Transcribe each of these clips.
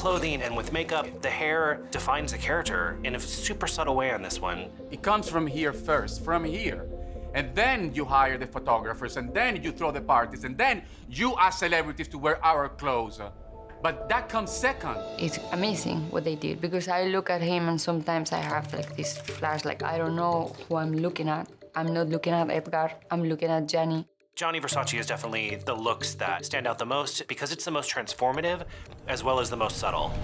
clothing and with makeup, the hair defines the character in a super subtle way on this one. It comes from here first, from here. And then you hire the photographers, and then you throw the parties, and then you ask celebrities to wear our clothes. But that comes second. It's amazing what they did because I look at him and sometimes I have like this flash, like I don't know who I'm looking at. I'm not looking at Edgar, I'm looking at Gianni. Gianni Versace is definitely the looks that stand out the most because it's the most transformative as well as the most subtle.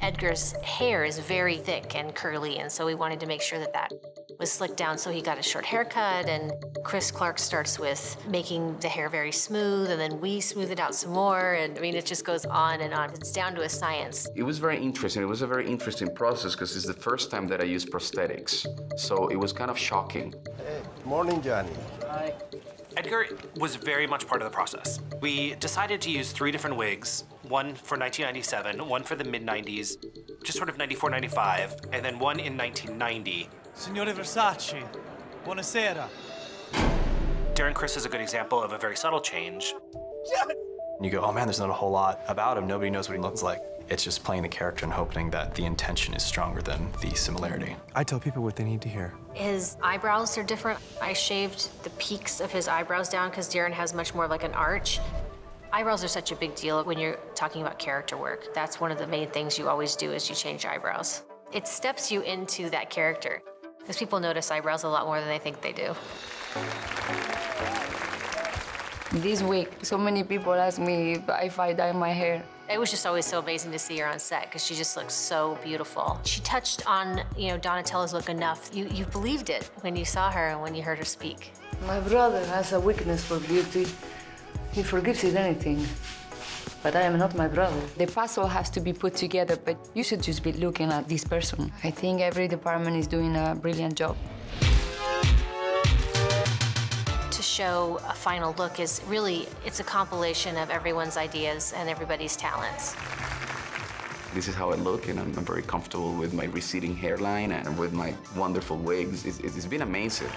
Edgar's hair is very thick and curly, and so we wanted to make sure that that was slicked down, so he got a short haircut. And Chris Clark starts with making the hair very smooth, and then we smooth it out some more. And I mean, it just goes on and on. It's down to a science. It was very interesting. It was a very interesting process because it's the first time that I used prosthetics. So it was kind of shocking. Hey, morning, Johnny. Hi. Edgar was very much part of the process. We decided to use three different wigs, one for 1997, one for the mid 90s, just sort of 94, 95, and then one in 1990. Signore Versace, buonasera. Darren Criss is a good example of a very subtle change. And you go, oh man, there's not a whole lot about him. Nobody knows what he looks like. It's just playing the character and hoping that the intention is stronger than the similarity. I tell people what they need to hear. His eyebrows are different. I shaved the peaks of his eyebrows down because Darren has much more like an arch. Eyebrows are such a big deal when you're talking about character work. That's one of the main things you always do is you change eyebrows. It steps you into that character because people notice eyebrows a lot more than they think they do. This week, so many people ask me if, if I dye my hair. It was just always so amazing to see her on set because she just looks so beautiful. She touched on, you know, Donatella's look enough. You, you believed it when you saw her and when you heard her speak. My brother has a weakness for beauty. He forgives it anything. But I am not my brother. The puzzle has to be put together, but you should just be looking at this person. I think every department is doing a brilliant job show a final look is really it's a compilation of everyone's ideas and everybody's talents. This is how I look, and I'm, very comfortable with my receding hairline and with my wonderful wigs. it's, it's been amazing.